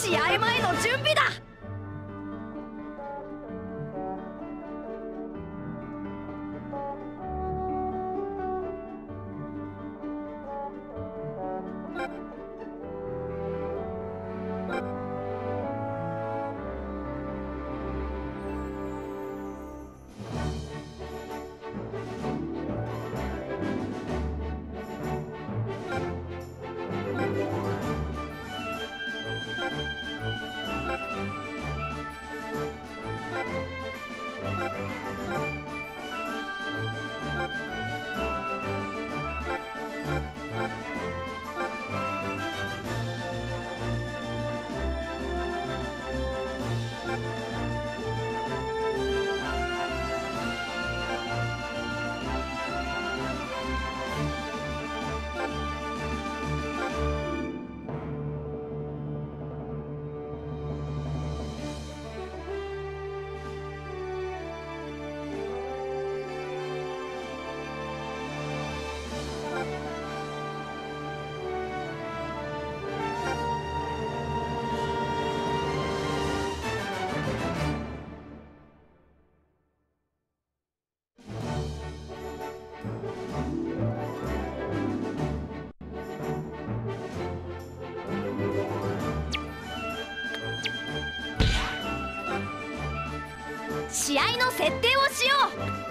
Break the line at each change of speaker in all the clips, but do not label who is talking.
試合前の準備だ。合の設定をしよう。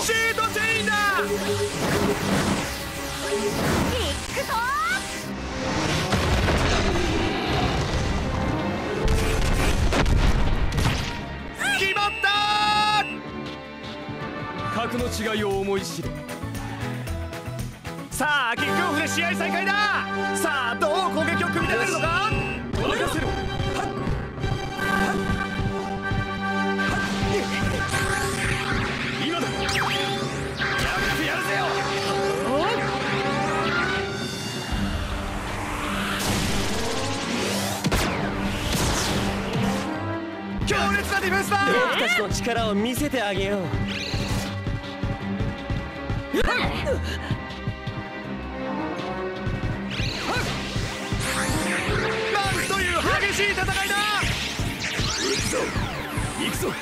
シ
ート
チェインだ
行くぞ
決まった
格の違いを思い知れ。
さあキックオフで試合再開だ。さあどう攻撃を組み立てるのか。強烈なディフェンスだ
僕たちの力を見せてあげよう。
なんという激しい戦いだ！行くぞ。行くぞ。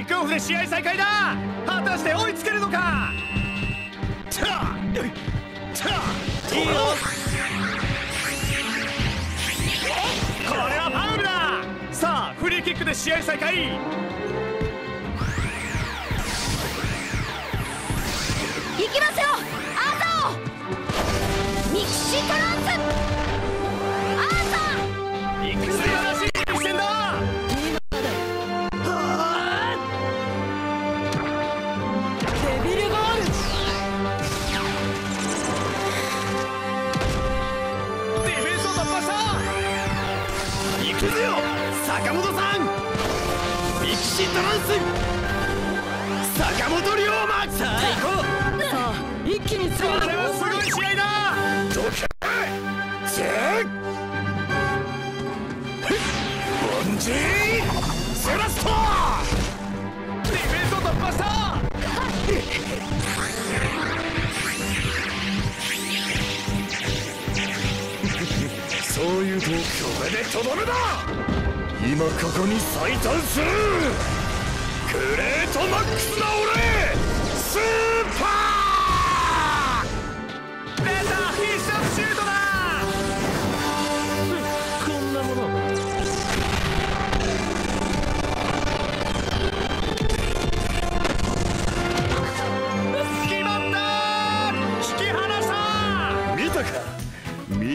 キックオフで試合再開だ。果たして追いつけるのか。いいよ。これはファウルだ。さあフリーキックで試合再開。
行きますよ。アーサーミキシトランス
くぜよ坂本さんミキシトランス坂本龍馬さあ行こう
さあ一気に
こ
強い
れはすごい試合だどけチェッボンジーセラストディフェンスを突破した。これでとどめだ。今ここに最短する。グレートマックスな俺。スー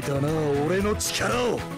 た
な
俺の力を。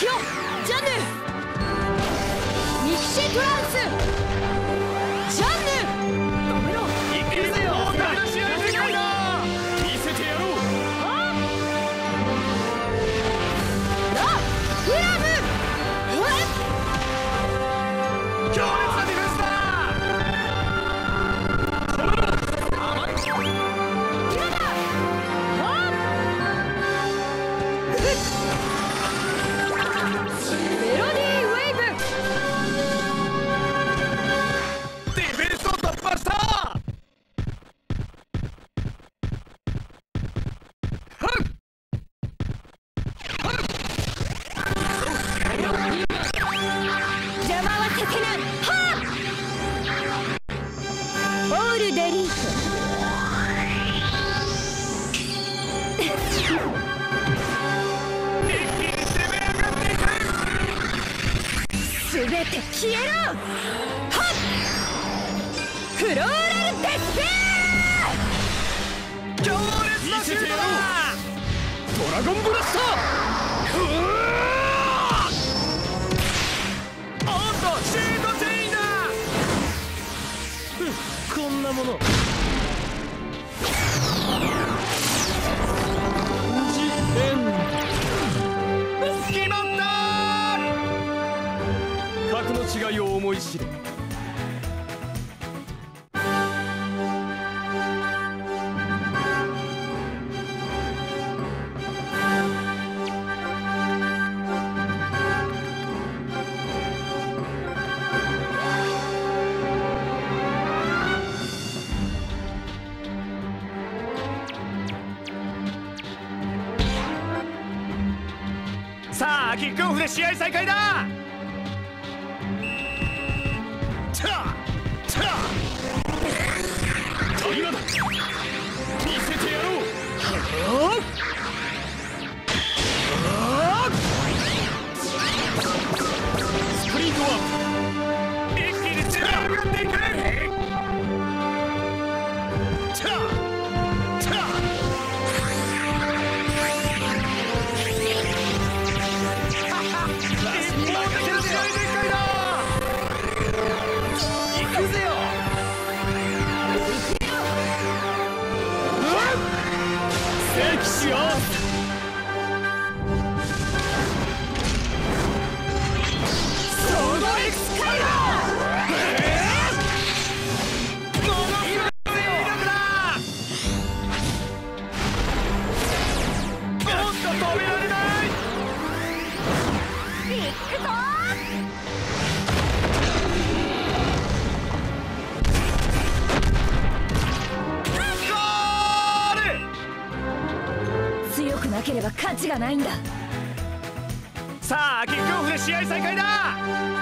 キ
ジャヌミッシートラ
ンス。
こんなもの。
格の違いを思い知れ。再開だ行。さあキックオフで試合再開だ。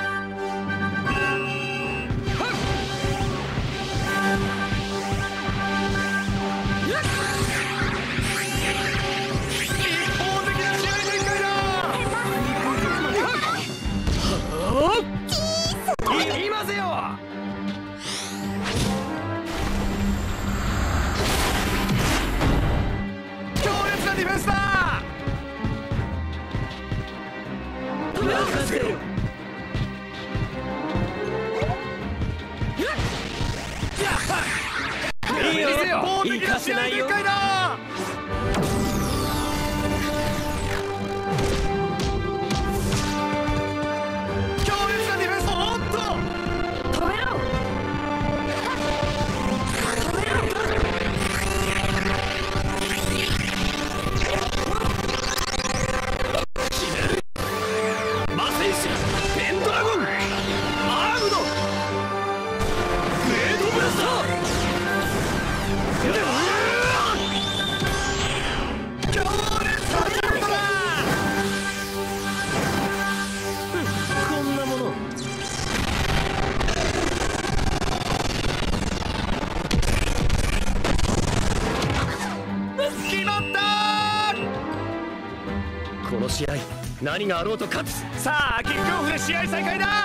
があろうと勝つ。
さあキックオフで試合再開だ。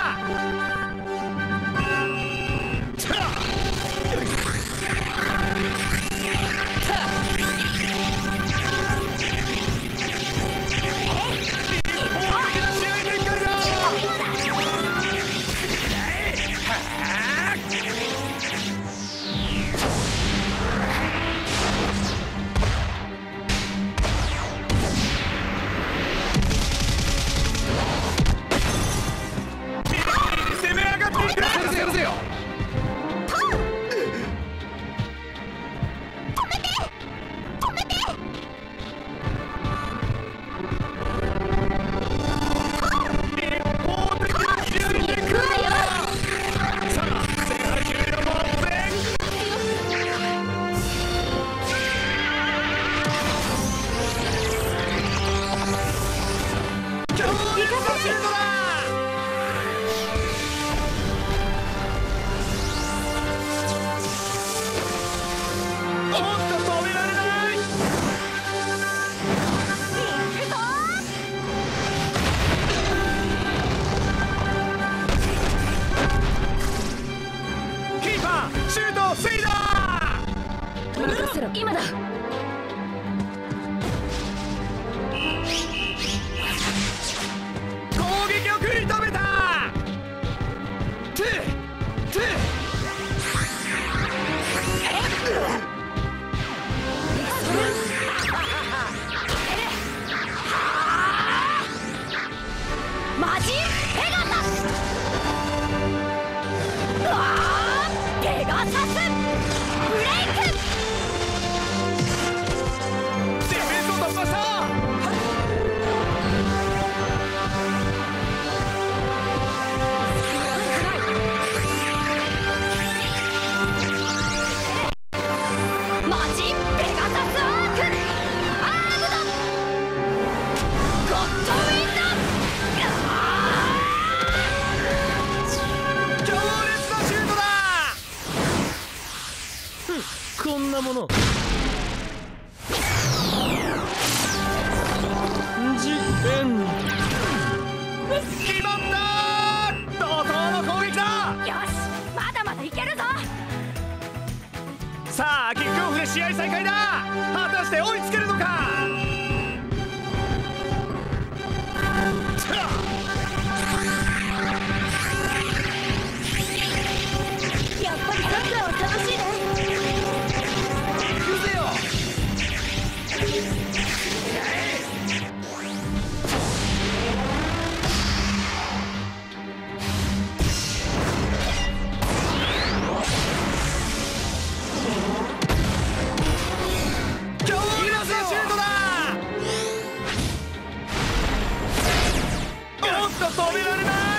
止められない！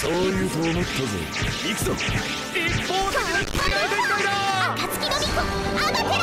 そうい
う
と思ったぞ。行くぞ。一方的な展開だ
暁のアテ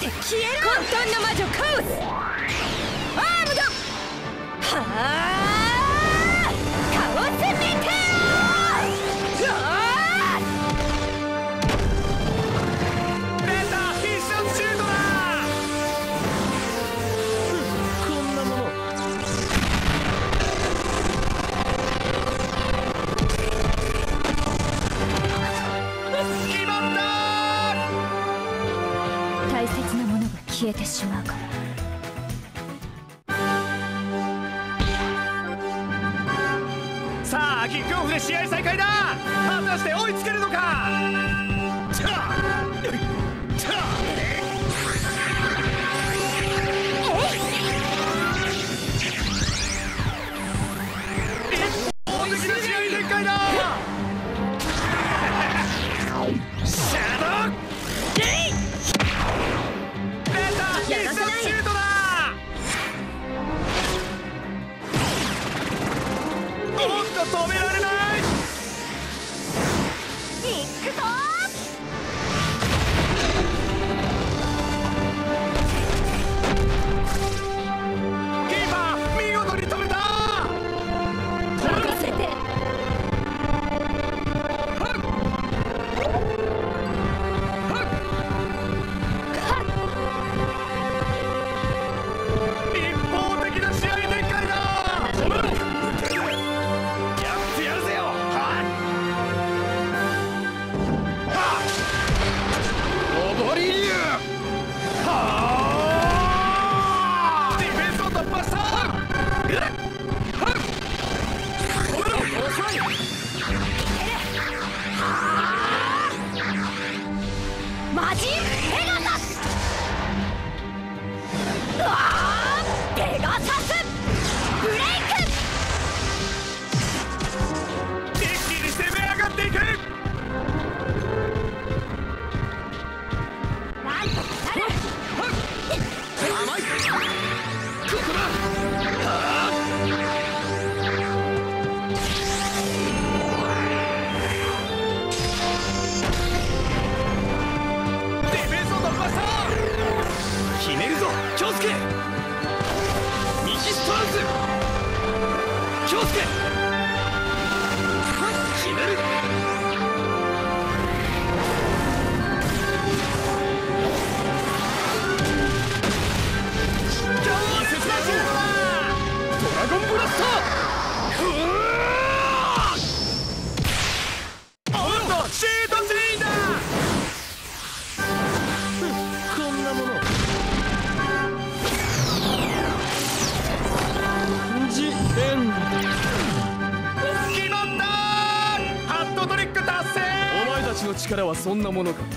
っ
て消え混沌の魔女カウス。アームドはあ。れてしまうか
さあキックオフで試合再開だ。果たして追いつけるのか？
ぞ
京スものか。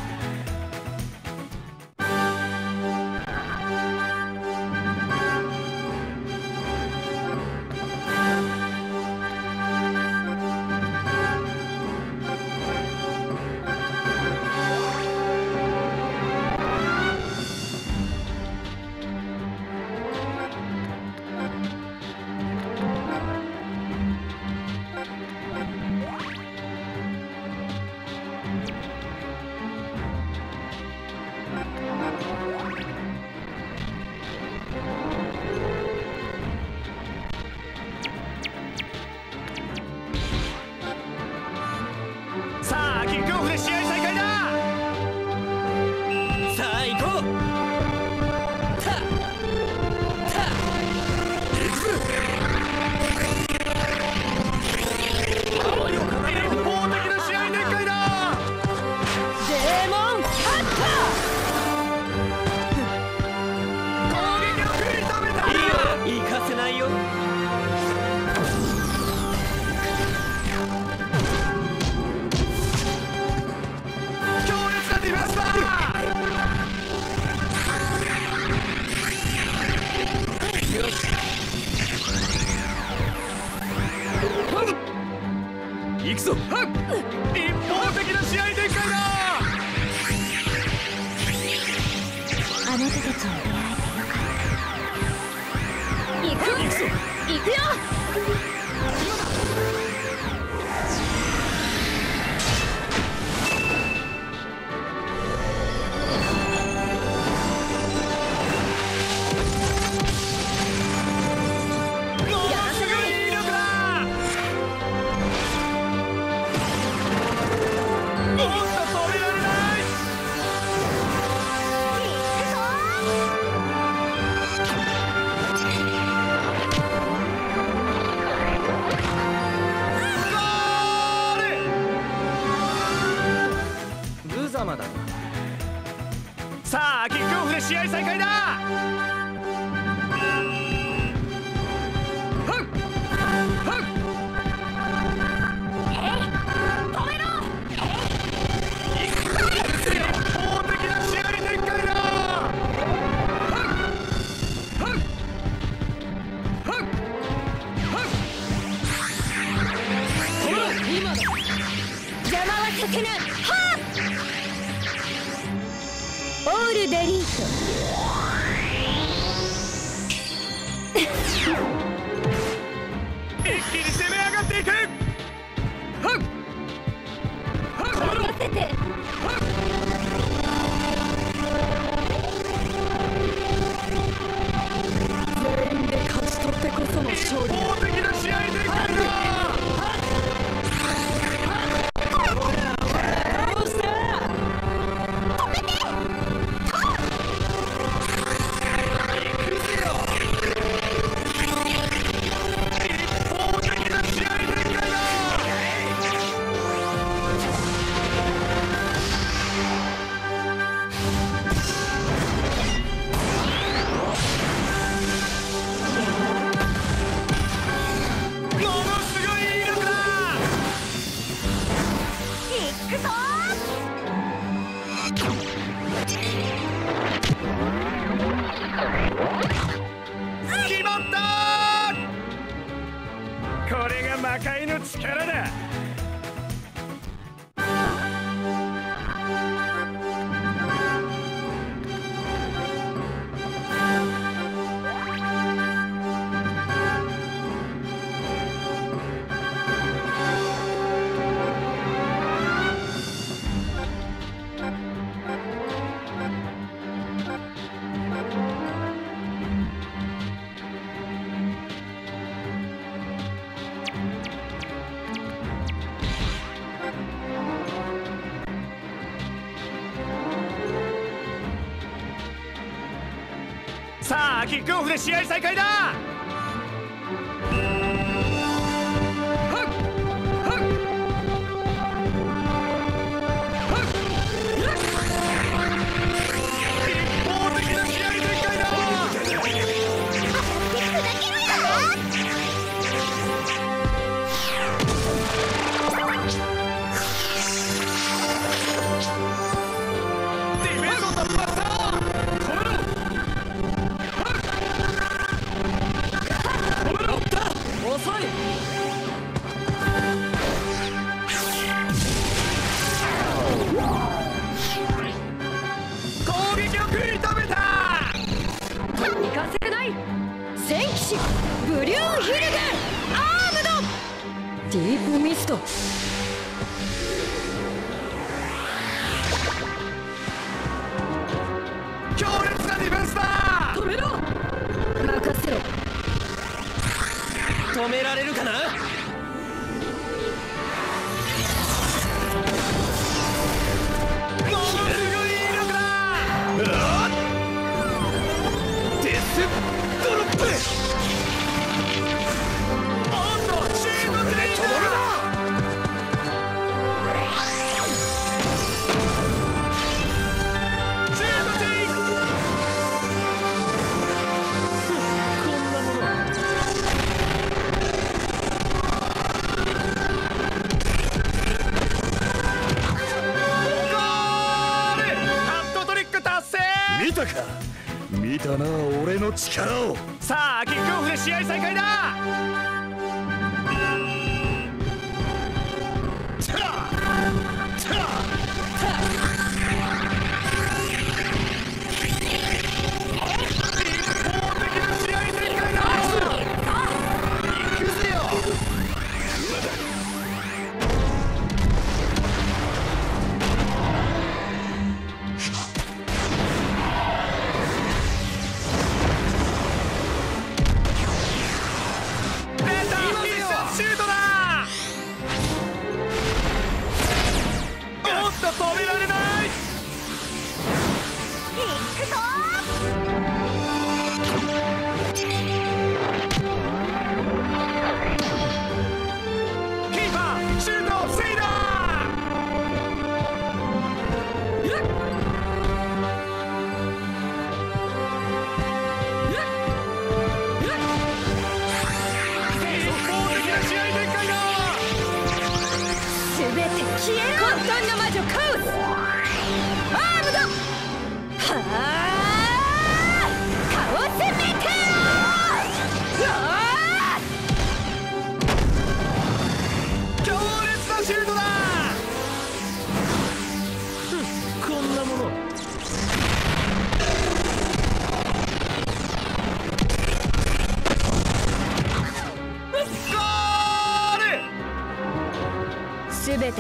キックオフで試合再開だ！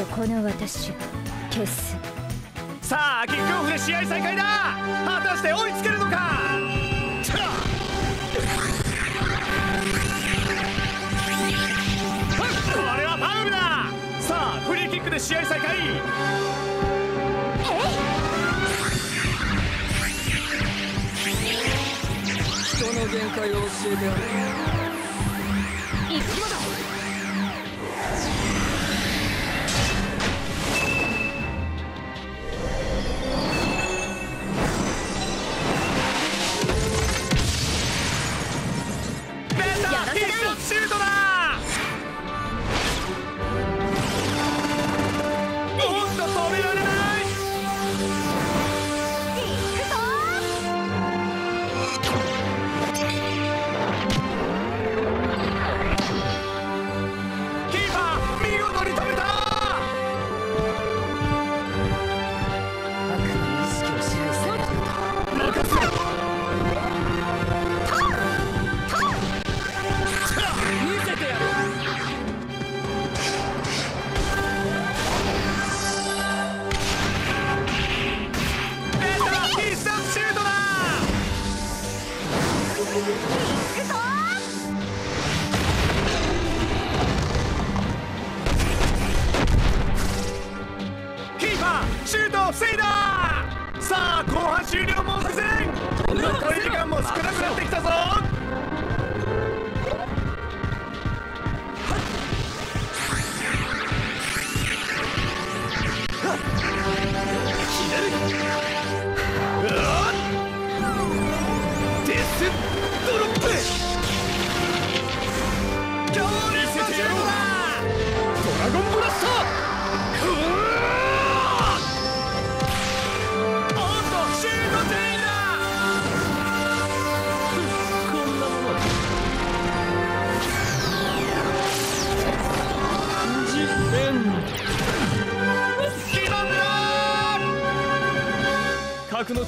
て
この
私を消す。
さあキックオフで試合再開だ。果たして追いつけるのか。これはファウルだ。さあフリーキックで試合再開。
人の限界を教えてやる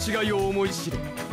違いを思い知れ。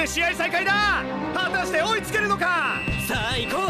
で試合再開だ。果たして追いつけるのか。
さあ行こう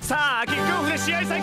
さあキックオフで試合再開